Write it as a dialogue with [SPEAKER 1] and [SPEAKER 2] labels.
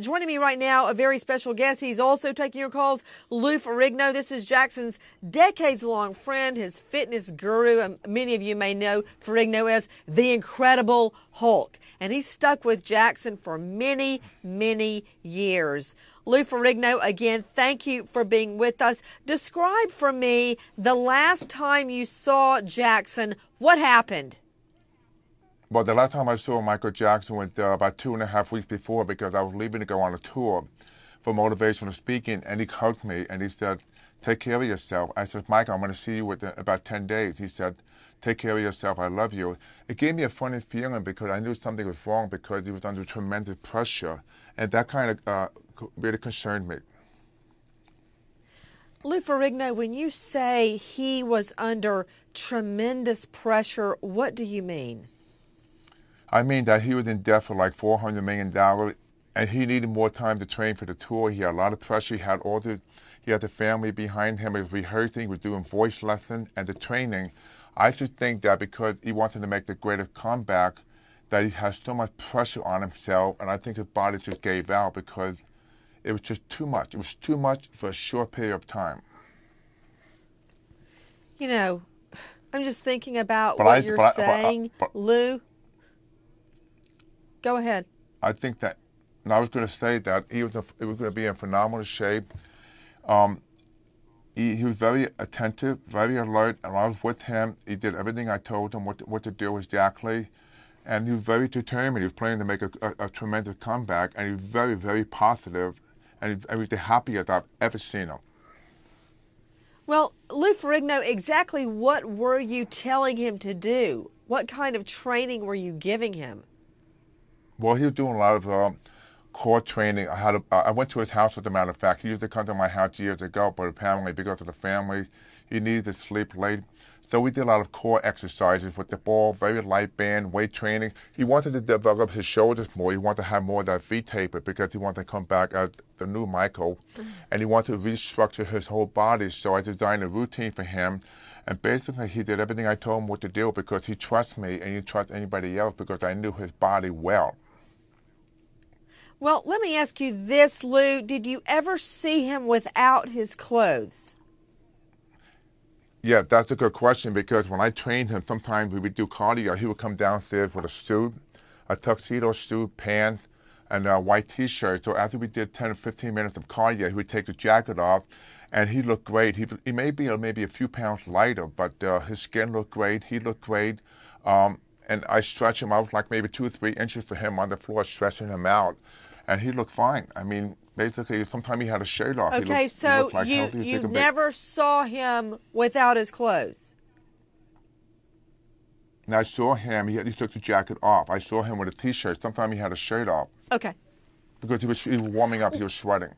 [SPEAKER 1] Joining me right now, a very special guest. He's also taking your calls, Lou Ferrigno. This is Jackson's decades long friend, his fitness guru. And many of you may know Ferrigno as the Incredible Hulk. And he's stuck with Jackson for many, many years. Lou Ferrigno, again, thank you for being with us. Describe for me the last time you saw Jackson. What happened?
[SPEAKER 2] Well, the last time I saw Michael Jackson was uh, about two and a half weeks before because I was leaving to go on a tour for motivational speaking, and he hugged me and he said, "Take care of yourself." I said, "Michael, I'm going to see you within about ten days." He said, "Take care of yourself. I love you." It gave me a funny feeling because I knew something was wrong because he was under tremendous pressure, and that kind of uh, really concerned me.
[SPEAKER 1] Lou Ferrigno, when you say he was under tremendous pressure, what do you mean?
[SPEAKER 2] I mean that he was in debt for like $400 million and he needed more time to train for the tour. He had a lot of pressure. He had all the, he had the family behind him. He was rehearsing, he was doing voice lessons and the training. I just think that because he wanted to make the greatest comeback, that he has so much pressure on himself, and I think his body just gave out because it was just too much. It was too much for a short period of time.
[SPEAKER 1] You know, I'm just thinking about but what I, you're but saying, but, Lou. Go ahead.
[SPEAKER 2] I think that, and I was going to say that he was, a, he was going to be in phenomenal shape. Um, he, he, was very attentive, very alert, and I was with him. He did everything I told him what to, what to do exactly and he was very determined. He was planning to make a, a, a, tremendous comeback, and he was very, very positive and he was the happiest I've ever seen him.
[SPEAKER 1] Well, Lou Ferrigno, exactly what were you telling him to do? What kind of training were you giving him?
[SPEAKER 2] Well, he was doing a lot of um, core training. I had a, I went to his house, as a matter of fact. He used to come to my house years ago, but apparently because of the family, he needed to sleep late. So we did a lot of core exercises with the ball, very light band, weight training. He wanted to develop his shoulders more. He wanted to have more of that V taper because he wanted to come back as the new Michael. Mm-hmm. And he wanted to restructure his whole body. So I designed a routine for him. And basically, he did everything I told him what to do because he trusts me and he trusts anybody else because I knew his body well.
[SPEAKER 1] Well, let me ask you this, Lou. Did you ever see him without his clothes?
[SPEAKER 2] Yeah, that's a good question because when I trained him, sometimes we would do cardio. He would come downstairs with a suit, a tuxedo suit, pants, and a white T-shirt. So after we did 10 or 15 minutes of cardio, he would take the jacket off, and he looked great. He, he may be maybe a few pounds lighter, but uh, his skin looked great. He looked great. Um, and I stretched him out like maybe two or three inches for him on the floor, stretching him out, and he looked fine. I mean, basically, sometimes he had a shirt off.
[SPEAKER 1] Okay, looked, so like you you never saw him without his clothes.
[SPEAKER 2] And I saw him. He, he took the jacket off. I saw him with a t-shirt. Sometimes he had a shirt off.
[SPEAKER 1] Okay.
[SPEAKER 2] Because he was, he was warming up. He was sweating.